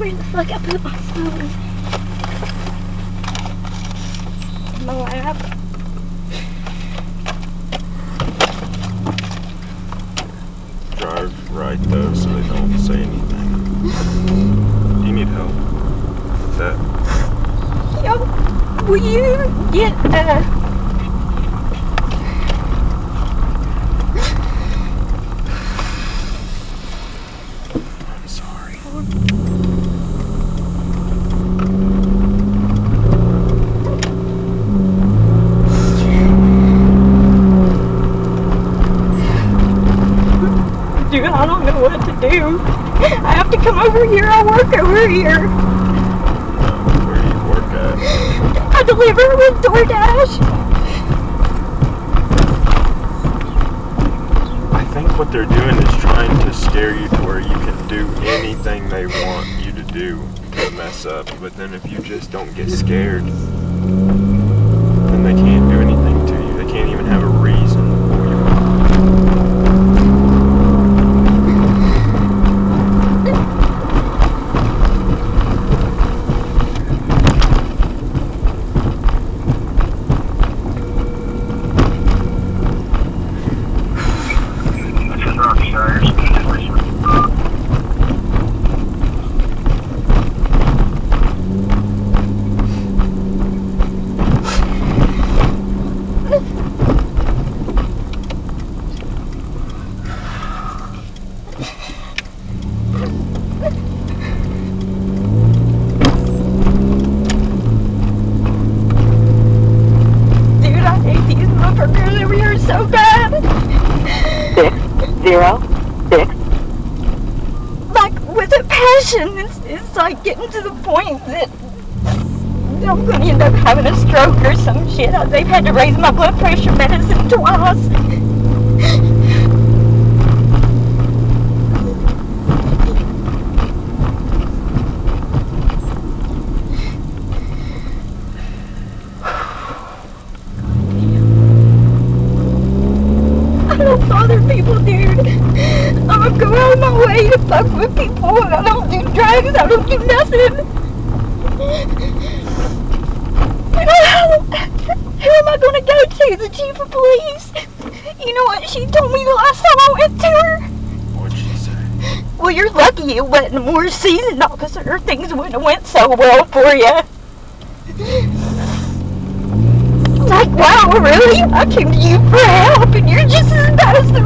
the fuck I put my phone? In my lap. Drive right though, so they don't say anything. Do you need help? with That Yo, will you get uh I'm sorry. I don't know what to do. I have to come over here. I work over here. Where do you work at? I deliver with DoorDash. I think what they're doing is trying to scare you to where you can do anything they want you to do to mess up. But then if you just don't get scared, then they can't do anything to you. They can't even have a reason for you. Dude, I hate these motherfuckers over here so bad. Six zero six Like, with a passion. It's, it's like getting to the point that I'm gonna end up having a stroke or some shit. They've had to raise my blood pressure medicine twice. I don't bother people, dude. I don't go out of my way to fuck with people. I don't do drugs. I don't do nothing. You know, how, who am I going to go to? The chief of police? You know what she told me the last time I went to her? What'd she say? Well, you're lucky it wasn't a more seasoned officer. Things wouldn't have went so well for you. Like, wow, really? I came to you for help, and you're just as bad as the